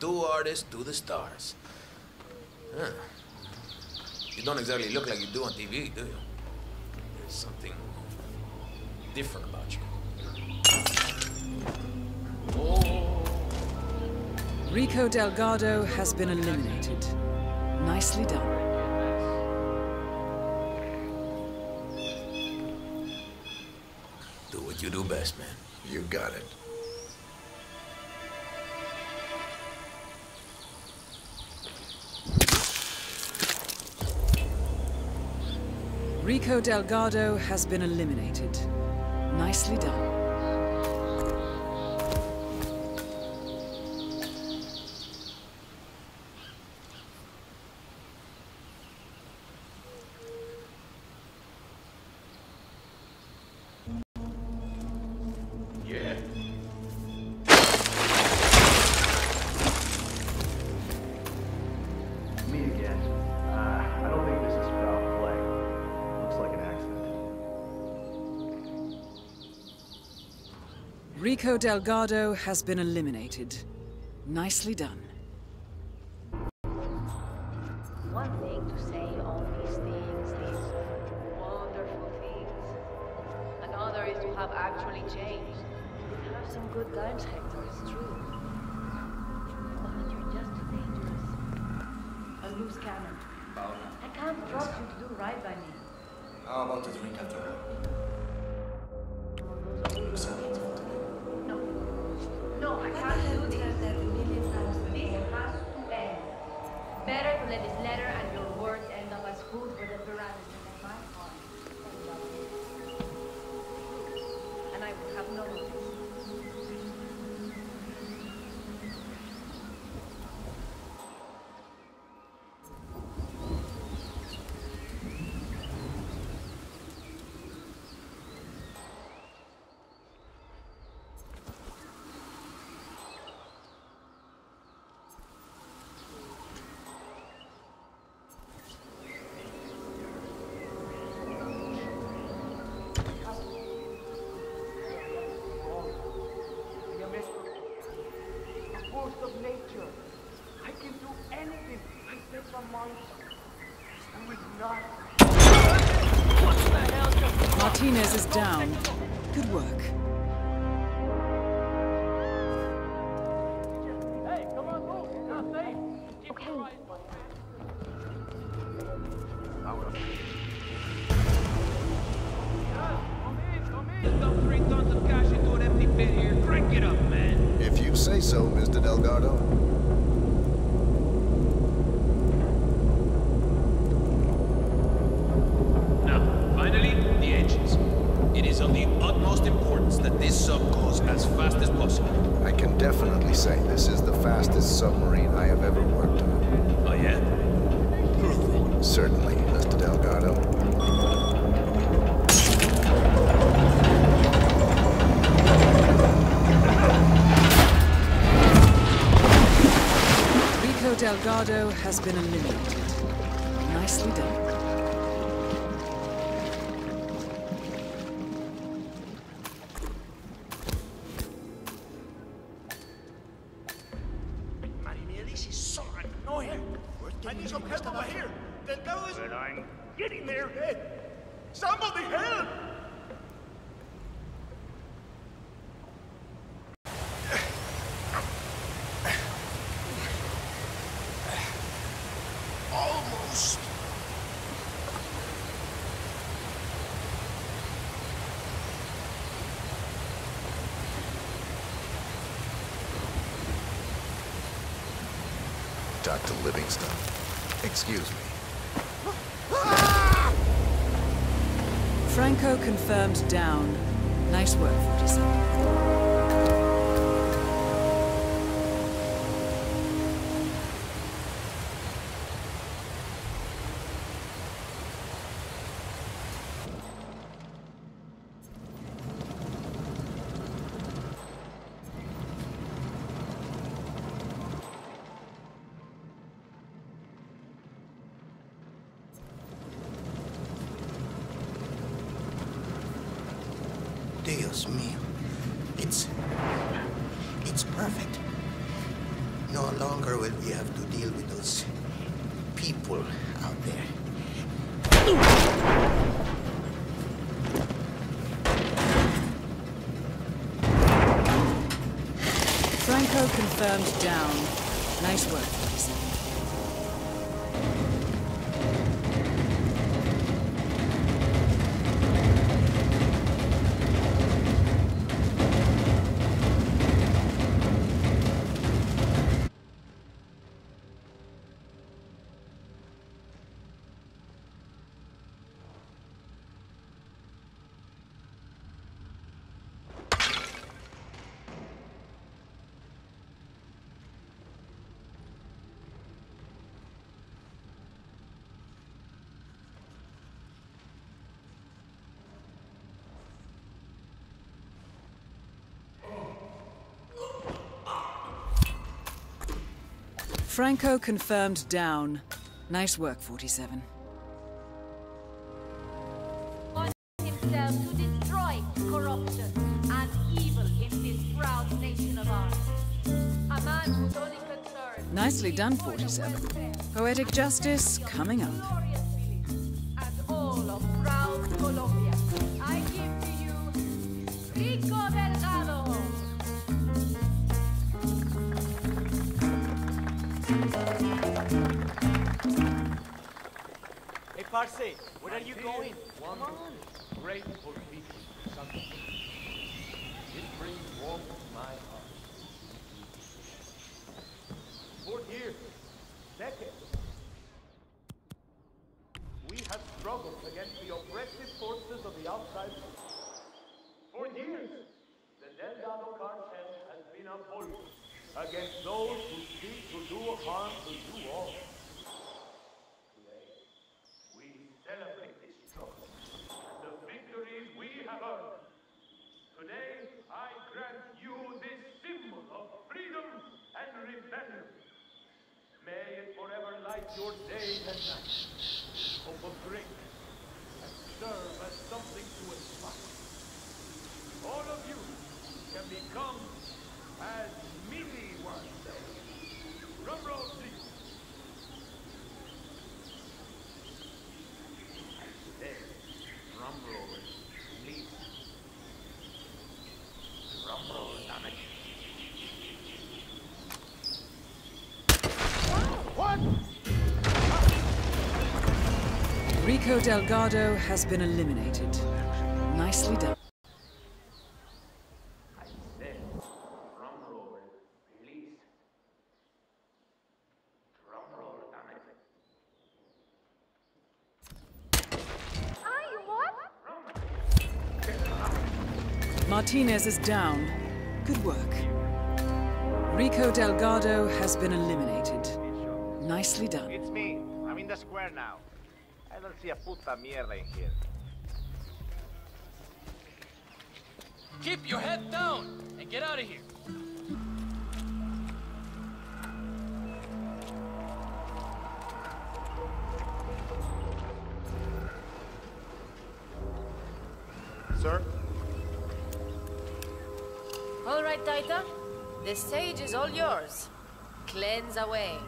two artists to the stars. Huh. You don't exactly look like you do on TV, do you? There's something different about you. Oh. Rico Delgado has been eliminated. Nicely done. Do what you do best, man. You got it. Rico Delgado has been eliminated. Nicely done. Rico Delgado has been eliminated. Nicely done. Better to let this letter and your words end up as food for the piranhas than my heart. And I will have no notice. A force of nature. I can do anything I set my mind to. I will not. What the hell just Martinez is down. Good work. Hey, come on, move. Not safe. Keep your eyes Dump three tons of cash into an empty pit here. Crank it up, man. If you say so, Mr. Delgado. Delgado has been eliminated. Nicely done. Dr. Livingston. Excuse me. Franco confirmed down. Nice work, 47. Dios mío. It's... It's perfect. No longer will we have to deal with those people out there. Franco confirmed down. Nice work, Franco confirmed down. Nice work, 47. himself to destroy corruption and evil in this proud nation of ours. A man whose only concern Nicely done, 47. Poetic justice coming up. and all of proud Colombia. I give to you Hey, Parse, where are you going? One grateful people, something. It brings warmth to my heart. For years, decades, we have struggled against the oppressive forces of the outside world. For years, the Delgado cartel has been a bully against those who seek to do harm to you all. Today, we celebrate this struggle and the victories we have earned. Today, I grant you this symbol of freedom and rebellion. May it forever light your days and nights. Hope of greatness and serve as something to inspire. All of you can become as meaty one day. Drum roll, please. There, drum roll, please. Drum roll, damn it. Rico Delgado has been eliminated. Nicely done. Martinez is down. Good work. Rico Delgado has been eliminated. Nicely done. It's me. I'm in the square now. I don't see a puta mierda in here. Keep your head down and get out of here. Sir? All right, Taita. The stage is all yours. Cleanse away.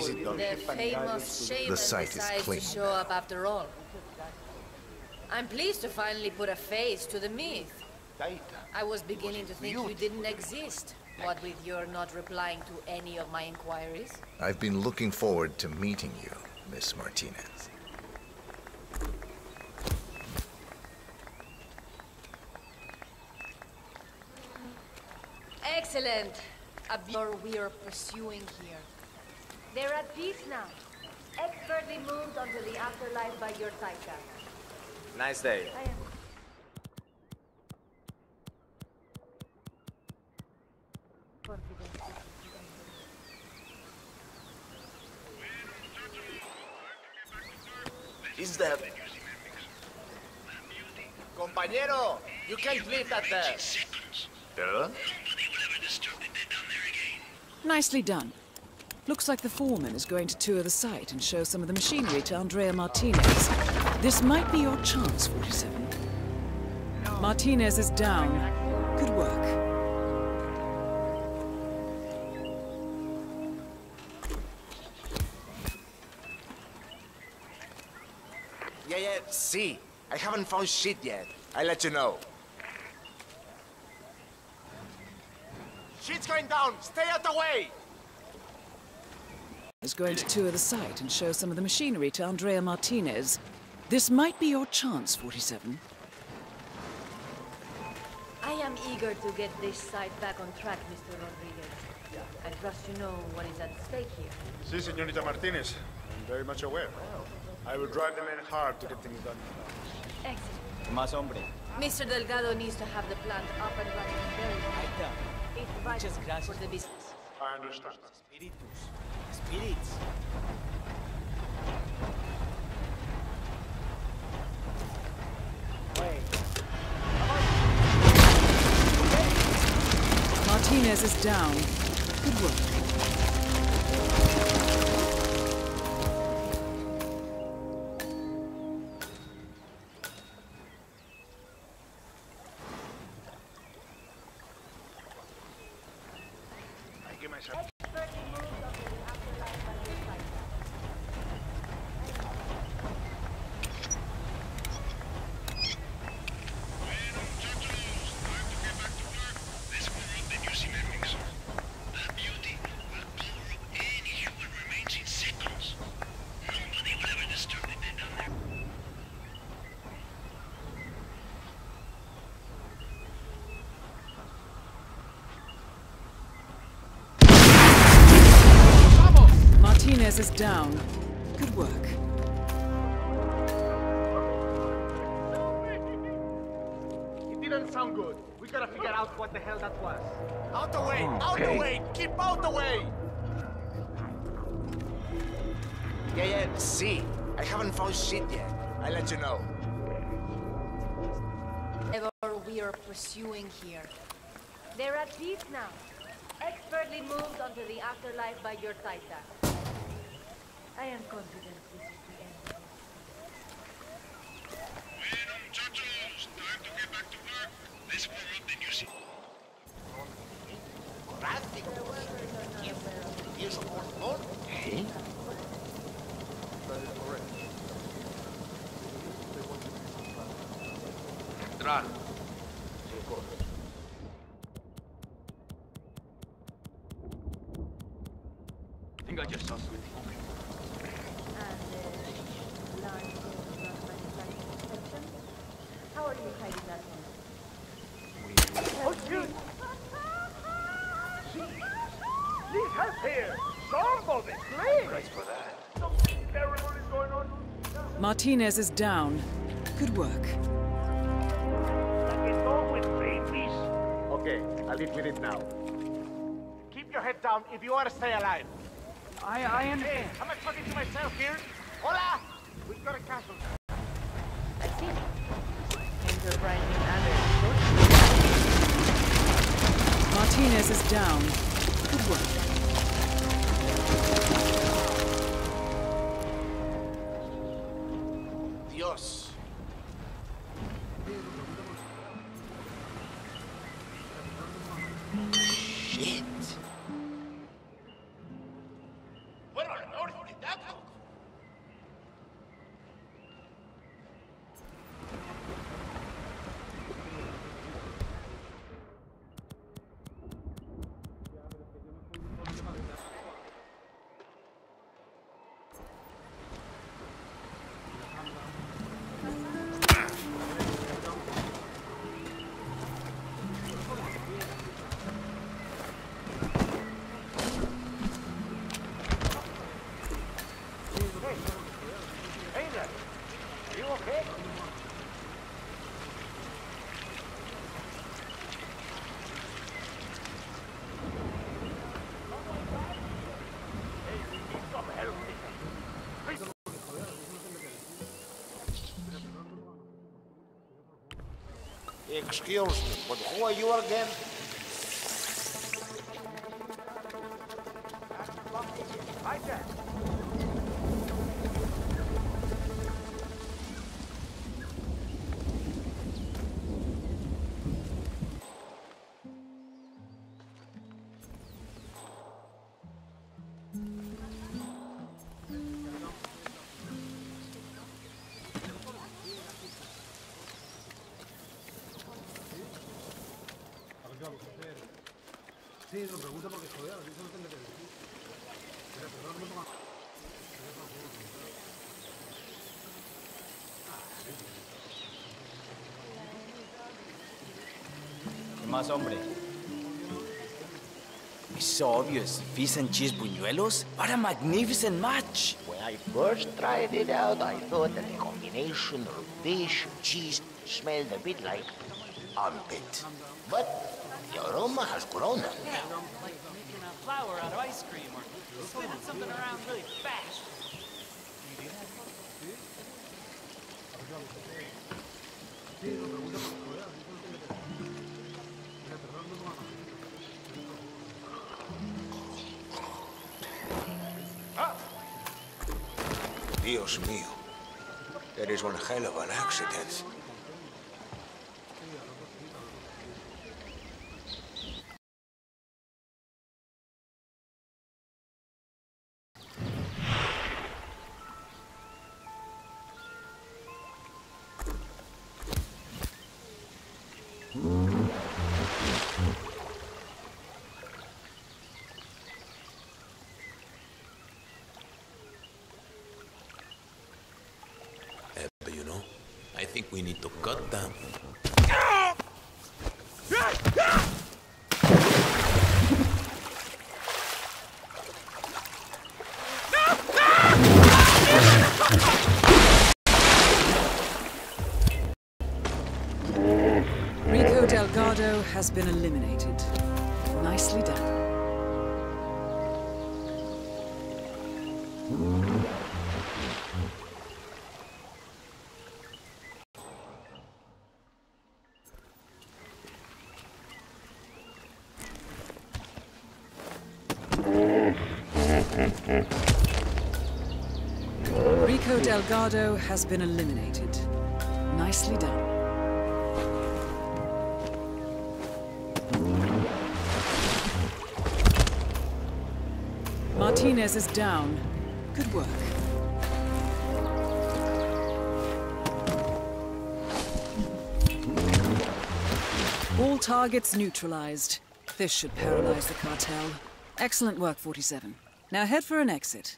Is it done? The famous shaman The site is decides clean. to show up after all. I'm pleased to finally put a face to the myth. I was beginning to think you didn't exist. What with your not replying to any of my inquiries. I've been looking forward to meeting you, Miss Martinez. Excellent. A blur we are pursuing here. They're at peace now. Expertly moved onto the afterlife by your Taita. Nice day. I am. Is that... Compañero, you can't leave that there. Huh? Nicely done. Looks like the foreman is going to tour the site and show some of the machinery to Andrea Martinez. This might be your chance, 47. Martinez is down. Good work. Yeah, yeah, see. I haven't found shit yet. I'll let you know. Shit's going down! Stay out the way! Is going to tour the site and show some of the machinery to Andrea Martinez. This might be your chance, 47. I am eager to get this site back on track, Mr. Rodriguez. I trust you know what is at stake here. Si, señorita Martinez. I'm very much aware. I will drive the men hard to get things done. Excellent. Más hombre. Mr. Delgado needs to have the plant up and running very fast. It's vital gracias. for the business. I understand. Martinez is down. Good work myself. Martinez is down. Good work. It didn't sound good. We gotta figure out what the hell that was. Out the way! Out the way! Keep out the way! Yeah, yeah, see. I haven't found shit yet. I'll let you know. Ever we are pursuing here. They're at peace now. Expertly moved onto the afterlife by your Taita. I am confident this is the end. Bueno, muchachos, time to get back to work. Let's warm up the music. Hey? Entrar. I think I just saw something. How are you hiding that one? Oh, shit! Please help here! Somebody, please! Something terrible is going on. Martinez is down. Good work. Get on babies. Okay, I'll live with it now. Keep your head down if you want to stay alive. I, I understand. Hey, am I talking to myself here? Hola! We've got a casualty. I see. Enterprising and Martinez is down. Good work. Excuse me, but más, hombre? It's so obvious. Fish and cheese buñuelos? What a magnificent match! When I first tried it out, I thought that the combination of fish and cheese smelled a bit like armpit. But the aroma has grown on me. Like making a flower out of ice cream or spinning something around really fast. Dios mío. That is one hell of an accident. Cut down. Rico Delgado has been eliminated. Rico Delgado has been eliminated. Nicely done. Martinez is down. Good work. All targets neutralized. This should paralyze the cartel. Excellent work, 47. Now head for an exit.